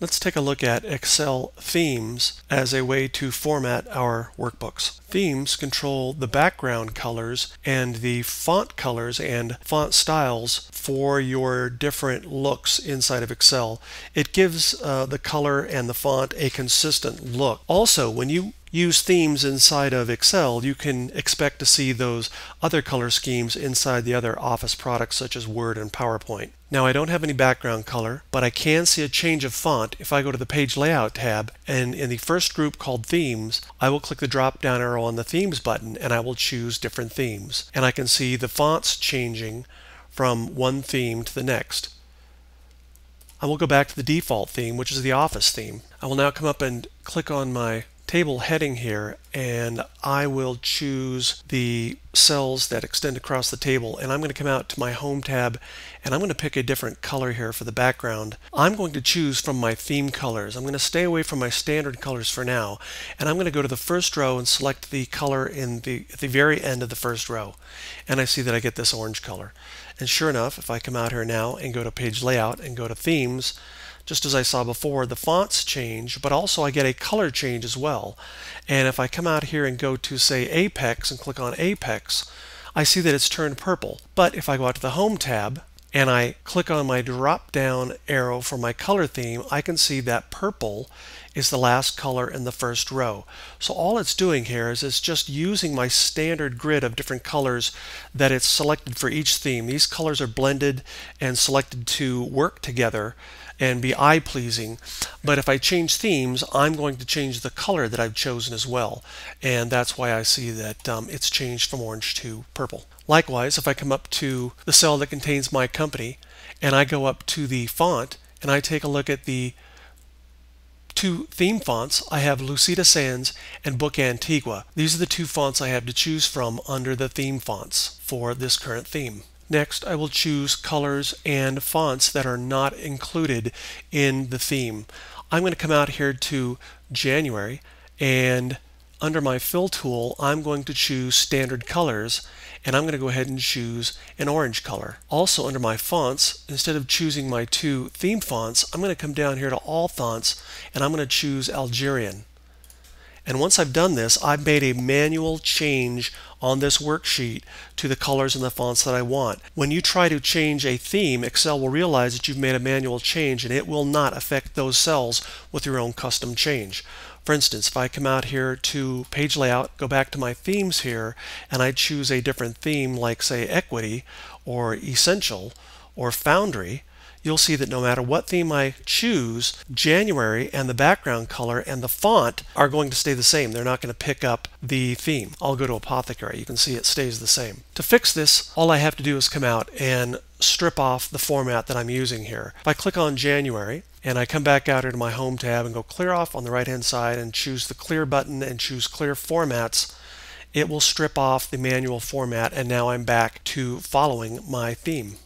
Let's take a look at Excel themes as a way to format our workbooks. Themes control the background colors and the font colors and font styles for your different looks inside of Excel. It gives uh, the color and the font a consistent look. Also, when you use themes inside of Excel, you can expect to see those other color schemes inside the other Office products such as Word and PowerPoint. Now I don't have any background color, but I can see a change of font if I go to the Page Layout tab and in the first group called Themes, I will click the drop down arrow on the Themes button and I will choose different themes. And I can see the fonts changing from one theme to the next. I will go back to the default theme, which is the Office theme. I will now come up and click on my table heading here and I will choose the cells that extend across the table and I'm going to come out to my home tab and I'm going to pick a different color here for the background. I'm going to choose from my theme colors. I'm going to stay away from my standard colors for now and I'm going to go to the first row and select the color in the at the very end of the first row and I see that I get this orange color and sure enough if I come out here now and go to page layout and go to themes just as I saw before, the fonts change, but also I get a color change as well. And if I come out here and go to say Apex and click on Apex, I see that it's turned purple. But if I go out to the Home tab and I click on my drop down arrow for my color theme, I can see that purple is the last color in the first row. So all it's doing here is it's just using my standard grid of different colors that it's selected for each theme. These colors are blended and selected to work together and be eye pleasing. But if I change themes, I'm going to change the color that I've chosen as well. And that's why I see that um, it's changed from orange to purple. Likewise, if I come up to the cell that contains my company and I go up to the font and I take a look at the two theme fonts, I have Lucida Sans and Book Antigua. These are the two fonts I have to choose from under the theme fonts for this current theme. Next, I will choose colors and fonts that are not included in the theme. I'm going to come out here to January and under my fill tool, I'm going to choose standard colors and I'm going to go ahead and choose an orange color. Also under my fonts, instead of choosing my two theme fonts, I'm going to come down here to all fonts and I'm going to choose Algerian. And once I've done this, I've made a manual change on this worksheet to the colors and the fonts that I want. When you try to change a theme, Excel will realize that you've made a manual change and it will not affect those cells with your own custom change. For instance, if I come out here to page layout, go back to my themes here, and I choose a different theme like say equity or essential or foundry, you'll see that no matter what theme I choose, January and the background color and the font are going to stay the same. They're not going to pick up the theme. I'll go to Apothecary. You can see it stays the same. To fix this, all I have to do is come out and strip off the format that I'm using here. If I click on January, and I come back out into my home tab and go clear off on the right hand side and choose the clear button and choose clear formats it will strip off the manual format and now I'm back to following my theme.